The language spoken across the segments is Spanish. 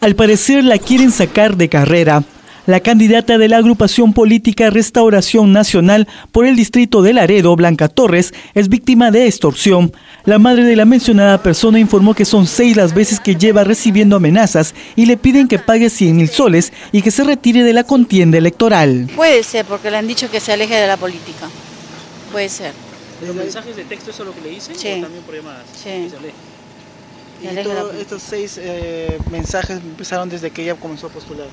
Al parecer la quieren sacar de carrera. La candidata de la agrupación política Restauración Nacional por el distrito de Laredo, Blanca Torres, es víctima de extorsión. La madre de la mencionada persona informó que son seis las veces que lleva recibiendo amenazas y le piden que pague 100 mil soles y que se retire de la contienda electoral. Puede ser, porque le han dicho que se aleje de la política. Puede ser. ¿Los mensajes de texto eso es lo que le dicen? Sí. ¿O también por llamadas? Sí. Que se aleje. Se Y aleja todo- la política. estos seis eh, mensajes empezaron desde que ella comenzó a postular.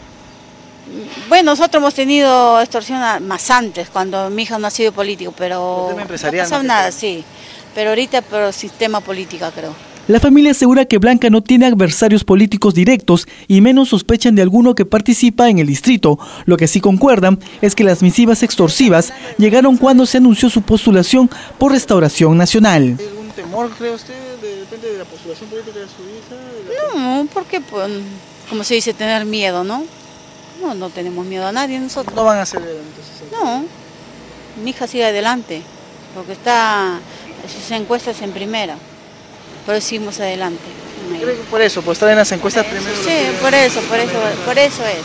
Bueno, nosotros hemos tenido extorsión más antes, cuando mi hija no ha sido político, pero no ha pasado nada, sí. Pero ahorita por sistema política, creo. La familia asegura que Blanca no tiene adversarios políticos directos y menos sospechan de alguno que participa en el distrito. Lo que sí concuerdan es que las misivas extorsivas llegaron cuando se anunció su postulación por Restauración Nacional. ¿Hay algún temor, cree usted, de repente de la postulación política de su hija? de No, porque, pues, como se dice, tener miedo, ¿no? No, no tenemos miedo a nadie nosotros. No van a hacer entonces. No, mi hija sigue adelante, porque está, sus encuestas en primera. Por eso seguimos adelante. ¿Cree que por eso, por estar en las encuestas primero? Sí, por eso, por eso, por eso es.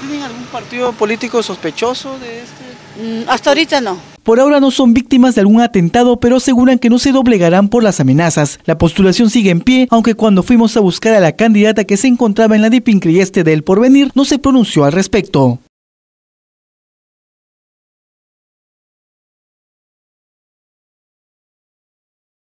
¿Tienen algún partido político sospechoso de este? Mm, Hasta ahorita no. Por ahora no son víctimas de algún atentado, pero aseguran que no se doblegarán por las amenazas. La postulación sigue en pie, aunque cuando fuimos a buscar a la candidata que se encontraba en la Dipincri Este del Porvenir, no se pronunció al respecto.